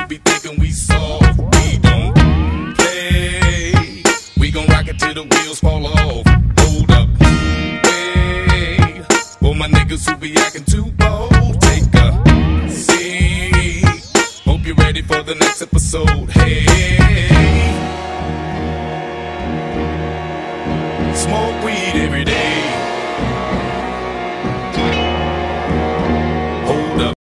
niggas be thinking we soft. We don't play. We gon' rock it till the wheels fall off. Hold up. Hey. For my niggas who be acting too bold, take a seat. Hope you're ready for the next episode. Hey. Smoke weed every day.